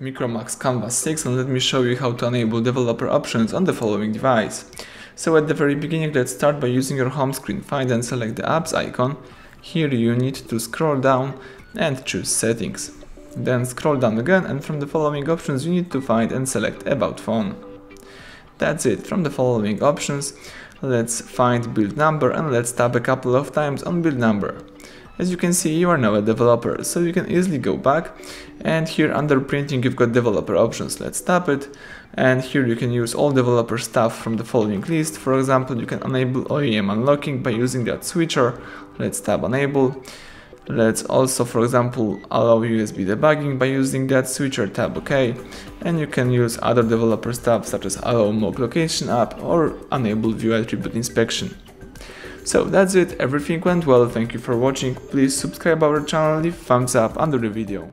Micromax Canvas 6 and let me show you how to enable developer options on the following device. So at the very beginning let's start by using your home screen. Find and select the apps icon. Here you need to scroll down and choose settings. Then scroll down again and from the following options you need to find and select about phone. That's it, from the following options let's find build number and let's tap a couple of times on build number. As you can see, you are now a developer, so you can easily go back and here under printing you've got developer options. Let's tap it and here you can use all developer stuff from the following list. For example, you can enable OEM unlocking by using that switcher. Let's tap enable. Let's also, for example, allow USB debugging by using that switcher tab OK. And you can use other developer tabs such as allow mock location app or enable view attribute inspection. So that's it, everything went well, thank you for watching, please subscribe our channel, leave thumbs up under the video.